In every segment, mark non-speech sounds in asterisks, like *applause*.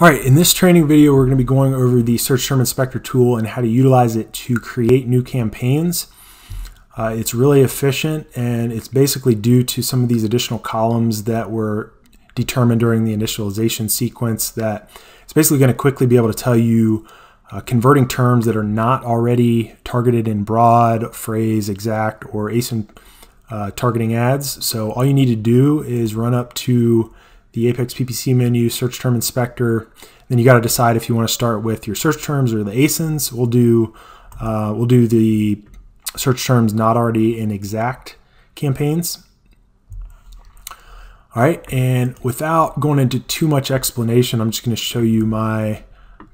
All right, in this training video, we're going to be going over the Search Term Inspector tool and how to utilize it to create new campaigns. Uh, it's really efficient and it's basically due to some of these additional columns that were determined during the initialization sequence that it's basically going to quickly be able to tell you uh, converting terms that are not already targeted in broad, phrase, exact, or ASIN uh, targeting ads. So all you need to do is run up to the Apex PPC menu, search term inspector. Then you got to decide if you want to start with your search terms or the ASINs. We'll do uh, we'll do the search terms not already in exact campaigns. All right, and without going into too much explanation, I'm just going to show you my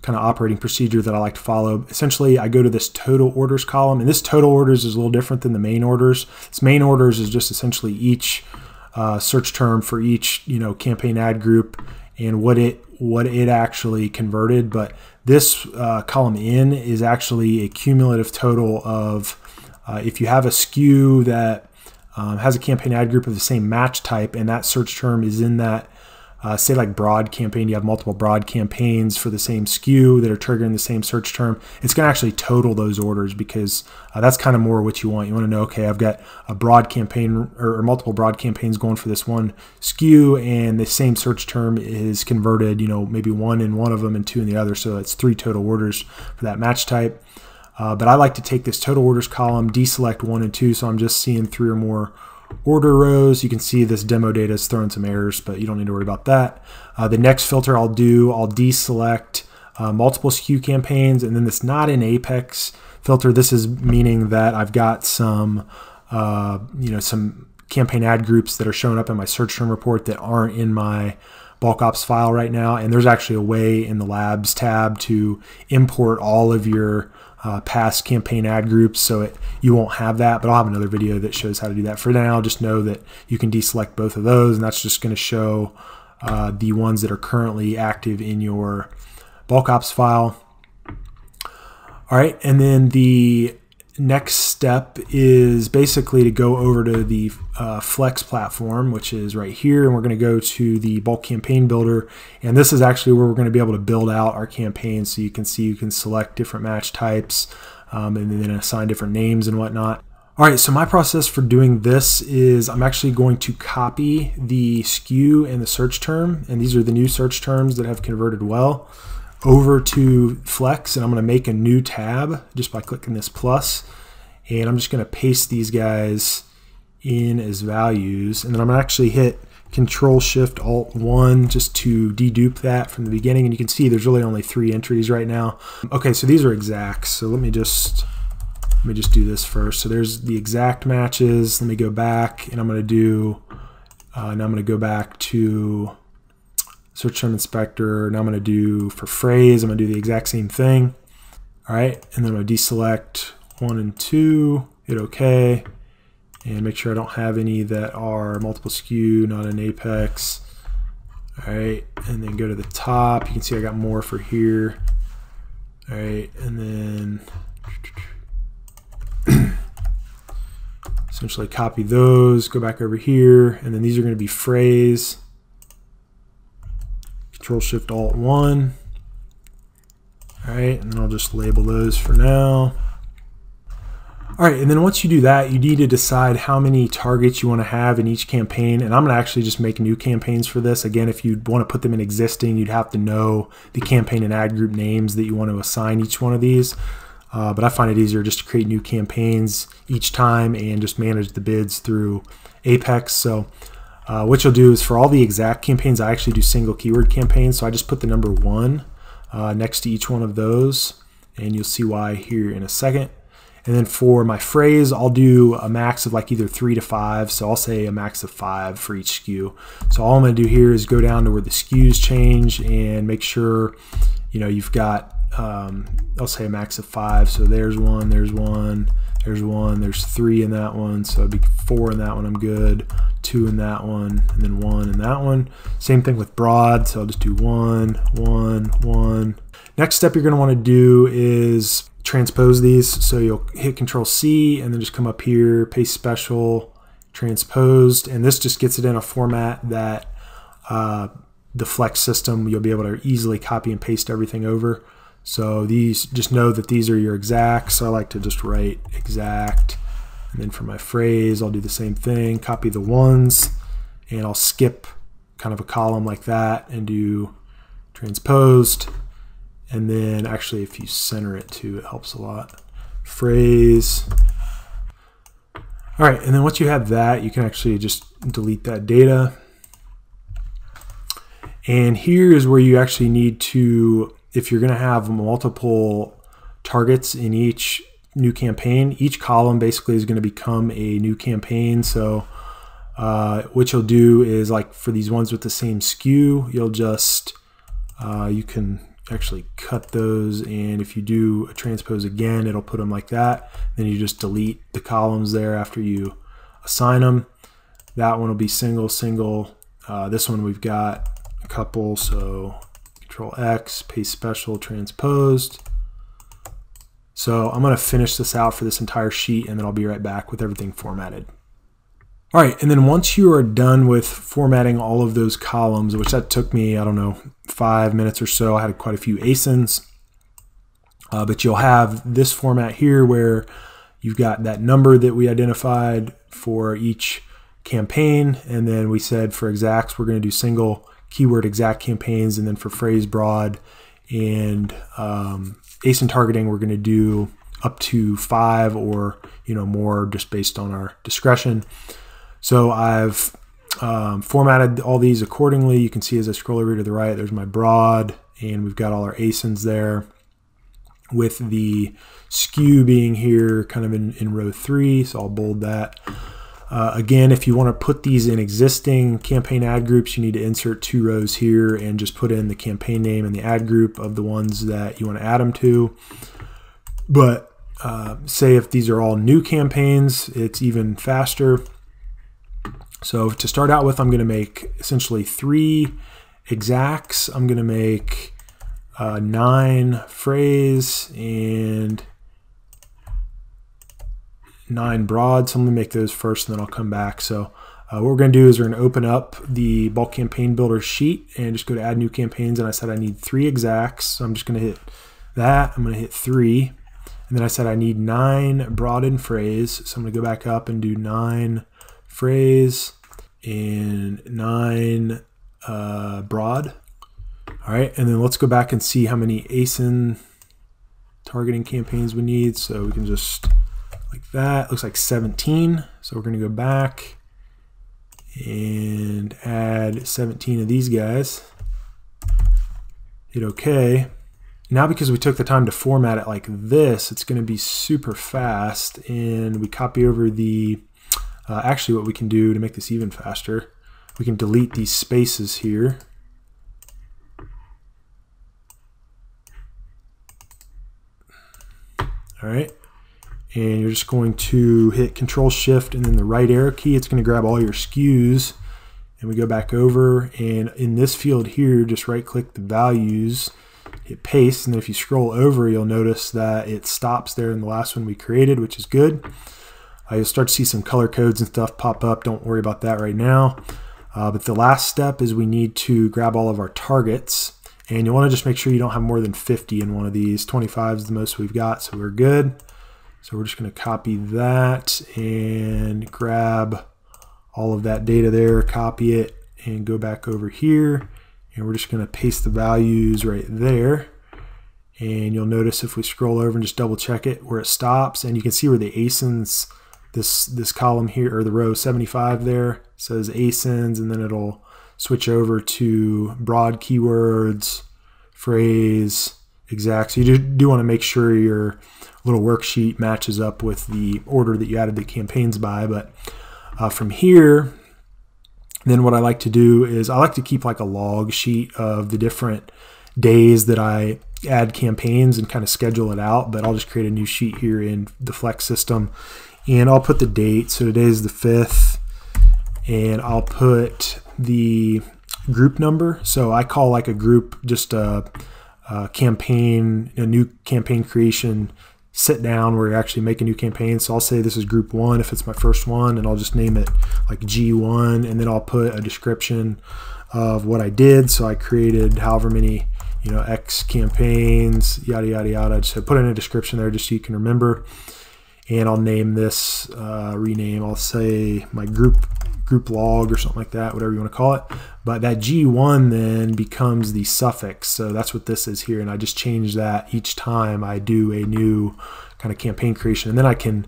kind of operating procedure that I like to follow. Essentially, I go to this total orders column, and this total orders is a little different than the main orders. This main orders is just essentially each uh, search term for each you know campaign ad group and what it what it actually converted. But this uh, column in is actually a cumulative total of uh, if you have a SKU that um, has a campaign ad group of the same match type and that search term is in that uh, say like broad campaign, you have multiple broad campaigns for the same SKU that are triggering the same search term. It's going to actually total those orders because uh, that's kind of more what you want. You want to know, okay, I've got a broad campaign or, or, multiple broad campaigns going for this one SKU, and the same search term is converted, you know, maybe one in one of them and two in the other. So it's three total orders for that match type. Uh, but I like to take this total orders column, deselect one and two, so I'm just seeing three or more order rows. You can see this demo data is throwing some errors, but you don't need to worry about that. Uh, the next filter I'll do, I'll deselect uh, multiple SKU campaigns, and then this not in Apex filter. This is meaning that I've got some, uh, you know, some campaign ad groups that are showing up in my search term report that aren't in my bulk ops file right now. And there's actually a way in the labs tab to import all of your uh, past campaign ad groups so it, you won't have that but I'll have another video that shows how to do that. For now just know that you can deselect both of those and that's just going to show uh, the ones that are currently active in your bulk ops file. All right and then the next step is basically to go over to the uh, Flex platform, which is right here, and we're going to go to the bulk campaign builder. And this is actually where we're going to be able to build out our campaign. So you can see you can select different match types um, and then assign different names and whatnot. All right, so my process for doing this is I'm actually going to copy the SKU and the search term, and these are the new search terms that have converted well over to Flex and I'm going to make a new tab just by clicking this plus and I'm just going to paste these guys in as values and then I'm going to actually hit control shift alt 1 just to dedupe that from the beginning and you can see there's really only three entries right now. Okay so these are exact so let me just let me just do this first. So there's the exact matches let me go back and I'm going to do uh, now I'm going to go back to search term inspector. Now I'm going to do for phrase, I'm going to do the exact same thing. All right, and then I'm going to deselect one and two, hit OK, and make sure I don't have any that are multiple SKU, not an apex. All right, and then go to the top. You can see I got more for here. All right, and then *coughs* essentially copy those, go back over here, and then these are going to be phrase. Control Shift Alt 1. All right, and then I'll just label those for now. All right, and then once you do that, you need to decide how many targets you want to have in each campaign. And I'm going to actually just make new campaigns for this. Again, if you want to put them in existing, you'd have to know the campaign and ad group names that you want to assign each one of these. Uh, but I find it easier just to create new campaigns each time and just manage the bids through Apex. So uh, what you'll do is for all the exact campaigns, I actually do single keyword campaigns. So I just put the number one uh, next to each one of those, and you'll see why here in a second. And then for my phrase, I'll do a max of like either three to five. So I'll say a max of five for each SKU. So all I'm going to do here is go down to where the SKUs change and make sure, you know, you've got, um, I'll say a max of five. So there's one, there's one, there's one, there's three in that one, so it'd be four in that one, I'm good. Two in that one, and then one in that one. Same thing with broad, so I'll just do one, one, one. Next step you're gonna wanna do is transpose these. So you'll hit Control C and then just come up here, paste special, transposed, and this just gets it in a format that uh, the Flex system, you'll be able to easily copy and paste everything over. So these, just know that these are your exacts. So I like to just write exact. And then for my phrase, I'll do the same thing, copy the ones, and I'll skip kind of a column like that and do transposed. And then actually if you center it too, it helps a lot. Phrase. All right, and then once you have that, you can actually just delete that data. And here is where you actually need to, if you're gonna have multiple targets in each new campaign, each column basically is gonna become a new campaign. So uh, what you'll do is like for these ones with the same SKU, you'll just, uh, you can actually cut those and if you do a transpose again, it'll put them like that. Then you just delete the columns there after you assign them. That one will be single, single. Uh, this one we've got a couple, so control X, paste special, transposed. So I'm gonna finish this out for this entire sheet and then I'll be right back with everything formatted. All right, and then once you are done with formatting all of those columns, which that took me, I don't know, five minutes or so, I had quite a few ASINs, uh, but you'll have this format here where you've got that number that we identified for each campaign, and then we said for exacts, we're gonna do single keyword exact campaigns, and then for phrase broad and um, ASIN targeting, we're gonna do up to five or you know more just based on our discretion. So I've um, formatted all these accordingly. You can see as I scroll over to the right, there's my broad, and we've got all our ASINs there with the SKU being here kind of in, in row three. So I'll bold that. Uh, again, if you want to put these in existing campaign ad groups, you need to insert two rows here and just put in the campaign name and the ad group of the ones that you want to add them to. But uh, say if these are all new campaigns, it's even faster. So to start out with, I'm going to make essentially three exacts. I'm going to make uh, nine phrase and nine broad. So I'm to make those first and then I'll come back. So uh, what we're to do is we're to open up the bulk campaign builder sheet and just go to add new campaigns. And I said I need three exacts. So I'm just to hit that. I'm to hit three. And then I said I need nine broad and phrase. So I'm to go back up and do nine phrase and nine uh, broad. All right, and then let's go back and see how many ASIN targeting campaigns we need. So we can just like that. Looks like 17. So we're going to go back and add 17 of these guys. Hit OK. Now because we took the time to format it like this, it's going to be super fast. And we copy over the uh, actually, what we can do to make this even faster, we can delete these spaces here. All right. And you're just going to hit Control Shift and then the right arrow key. It's going to grab all your SKUs. And we go back over. And in this field here, just right click the values, hit paste. And then if you scroll over, you'll notice that it stops there in the last one we created, which is good. Uh, you'll start to see some color codes and stuff pop up. Don't worry about that right now. Uh, but the last step is we need to grab all of our targets. And you want to just make sure you don't have more than 50 in one of these. 25 is the most we've got, so we're good. So we're just going to copy that and grab all of that data there, copy it, and go back over here. And we're just going to paste the values right there. And you'll notice if we scroll over and just double check it where it stops, and you can see where the ASINs this this column here or the row 75 there says asins and then it'll switch over to broad keywords phrase exact so you do want to make sure your little worksheet matches up with the order that you added the campaigns by but uh, from here then what I like to do is I like to keep like a log sheet of the different days that I add campaigns and kind of schedule it out but I'll just create a new sheet here in the flex system and I'll put the date. So today is the 5th, and I'll put the group number. So I call like a group just a, a campaign, a new campaign creation sit down where you actually make a new campaign. So I'll say this is group one if it's my first one, and I'll just name it like G1, and then I'll put a description of what I did. So I created however many, you know, X campaigns, yada, yada, yada. So put in a description there just so you can remember. And I'll name this, uh, rename, I'll say my group group log or something like that, whatever you want to call it. But that G1 then becomes the suffix. So that's what this is here. And I just change that each time I do a new kind of campaign creation. And then I can,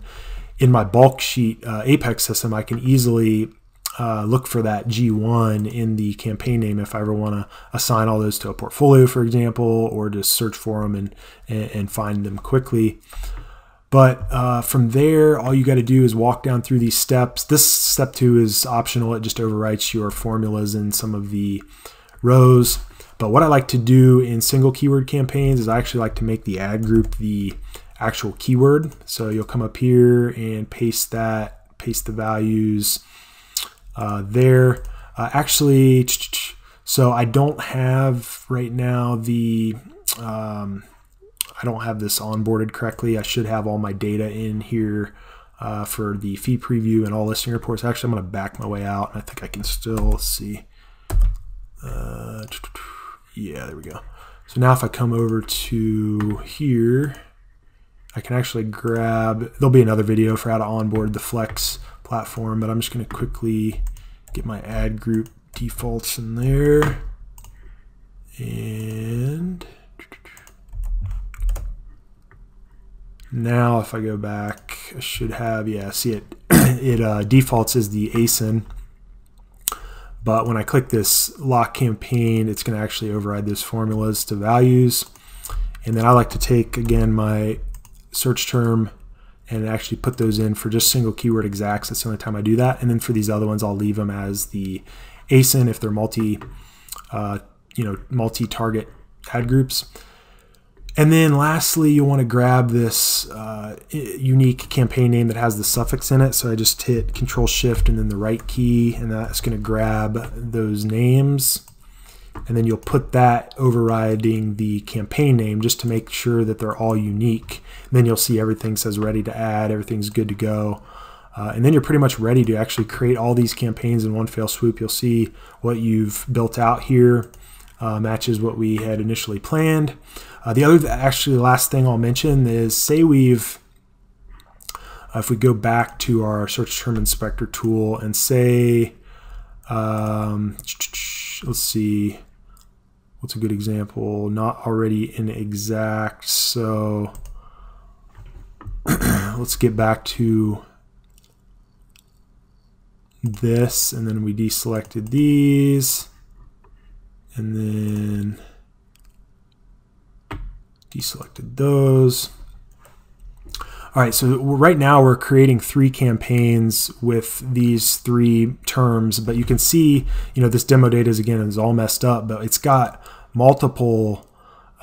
in my bulk sheet uh, Apex system, I can easily uh, look for that G1 in the campaign name if I ever want to assign all those to a portfolio, for example, or just search for them and, and, and find them quickly. But uh, from there, all you got to do is walk down through these steps. This step two is optional. It just overwrites your formulas in some of the rows. But what I like to do in single keyword campaigns is I actually like to make the ad group the actual keyword. So you'll come up here and paste that, paste the values uh, there. Uh, actually, so I don't have right now the um, I don't have this onboarded correctly. I should have all my data in here uh, for the fee preview and all listing reports. Actually, I'm going to back my way out. I think I can still see. Uh, yeah, there we go. So now if I come over to here, I can actually grab, there'll be another video for how to onboard the Flex platform, but I'm just going to quickly get my ad group defaults in there. And Now, if I go back, I should have, yeah, see it, *clears throat* it uh, defaults as the ASIN. But when I click this lock campaign, it's going to actually override those formulas to values. And then I like to take, again, my search term and actually put those in for just single keyword exacts. That's the only time I do that. And then for these other ones, I'll leave them as the ASIN if they're multi, uh, you know, multi-target ad groups. And then lastly, you'll want to grab this uh, unique campaign name that has the suffix in it. So I just hit Control Shift and then the right key, and that's going to grab those names. And then you'll put that overriding the campaign name just to make sure that they're all unique. And then you'll see everything says ready to add, everything's good to go. Uh, and then you're pretty much ready to actually create all these campaigns in one fell swoop. You'll see what you've built out here uh, matches what we had initially planned. Uh, the other, actually, the last thing I'll mention is say we've, uh, if we go back to our search term inspector tool and say, um, let's see, what's a good example? Not already in exact, so *clears throat* let's get back to this and then we deselected these and then deselected those. All right, so right now we're creating three campaigns with these three terms, but you can see, you know, this demo data is again is all messed up, but it's got multiple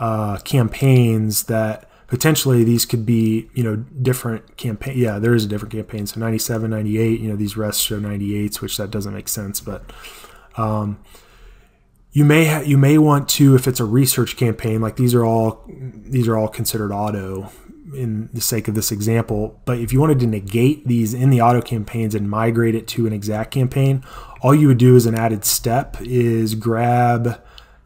uh, campaigns that potentially these could be, you know, different campaign. Yeah, there is a different campaign. So 97, 98, you know, these rests show 98s, which that doesn't make sense, but um, you may ha- you may want to if it's a research campaign like these are all these are all considered auto in the sake of this example but if you wanted to negate these in the auto campaigns and migrate it to an exact campaign all you would do as an added step is grab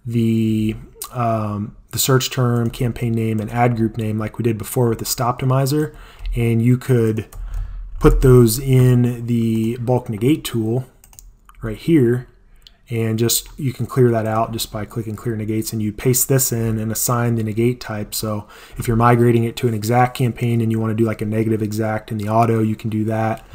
the um, the search term campaign name and ad group name like we did before with the stoptimizer and you could put those in the bulk negate tool right here and just you can clear that out just by clicking clear negates and you paste this in and assign the negate type. So if you're migrating it to an exact campaign and you want to do like a negative exact in the auto you can do that.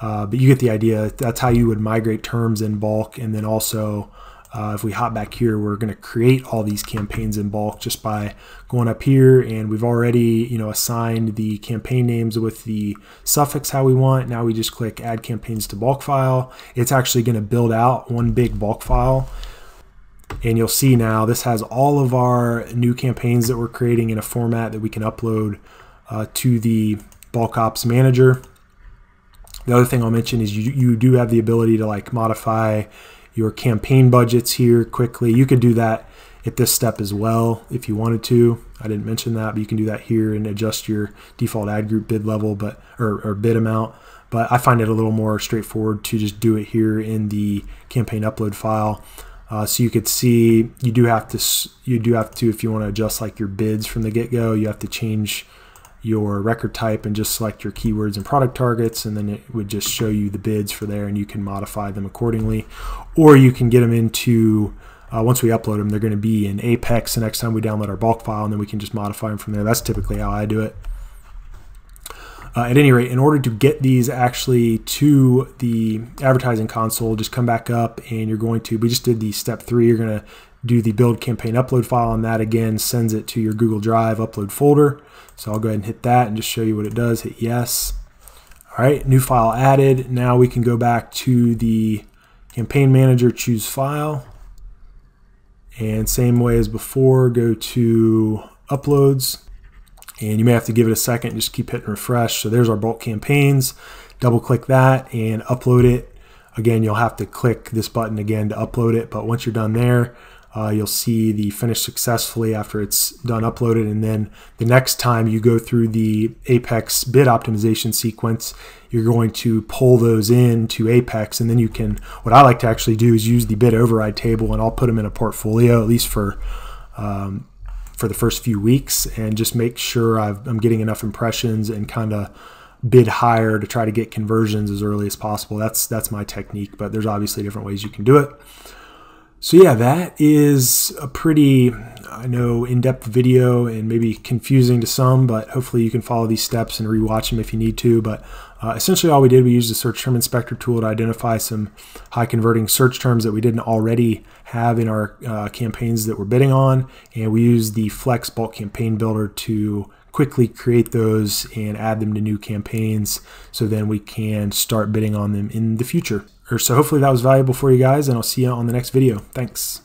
Uh, but you get the idea. That's how you would migrate terms in bulk and then also uh, if we hop back here, we're going to create all these campaigns in bulk just by going up here and we've already, you know, assigned the campaign names with the suffix how we want. Now we just click add campaigns to bulk file. It's actually going to build out one big bulk file. And you'll see now this has all of our new campaigns that we're creating in a format that we can upload uh, to the bulk ops manager. The other thing I'll mention is you, you do have the ability to like modify your campaign budgets here quickly. You could do that at this step as well if you wanted to. I didn't mention that, but you can do that here and adjust your default ad group bid level, but or, or bid amount. But I find it a little more straightforward to just do it here in the campaign upload file. Uh, so you could see you do have to you do have to if you want to adjust like your bids from the get-go you have to change your record type and just select your keywords and product targets and then it would just show you the bids for there and you can modify them accordingly. Or you can get them into uh, once we upload them they're going to be in apex the next time we download our bulk file and then we can just modify them from there. That's typically how i do it. Uh, at any rate, in order to get these actually to the advertising console, just come back up and you're going to, we just did the step three, you're going to do the build campaign upload file and that again sends it to your Google Drive upload folder. So I'll go ahead and hit that and just show you what it does. Hit yes. All right, new file added. Now we can go back to the campaign manager, choose file. And same way as before, go to uploads and you may have to give it a second just keep hitting refresh so there's our bulk campaigns double click that and upload it again you'll have to click this button again to upload it but once you're done there uh, you'll see the finish successfully after it's done uploaded and then the next time you go through the apex bid optimization sequence you're going to pull those in to apex and then you can what i like to actually do is use the bid override table and i'll put them in a portfolio at least for um, for the first few weeks and just make sure i am getting enough impressions and kind of bid higher to try to get conversions as early as possible. That's that's my technique, but there's obviously different ways you can do it. So yeah, that is a pretty, I know, in-depth video and maybe confusing to some, but hopefully you can follow these steps and rewatch them if you need to. But uh, essentially all we did, we used the search term inspector tool to identify some high converting search terms that we didn't already have in our uh, campaigns that we're bidding on. And we used the Flex Bulk Campaign Builder to quickly create those and add them to new campaigns so then we can start bidding on them in the future. So hopefully that was valuable for you guys and I'll see you on the next video. Thanks.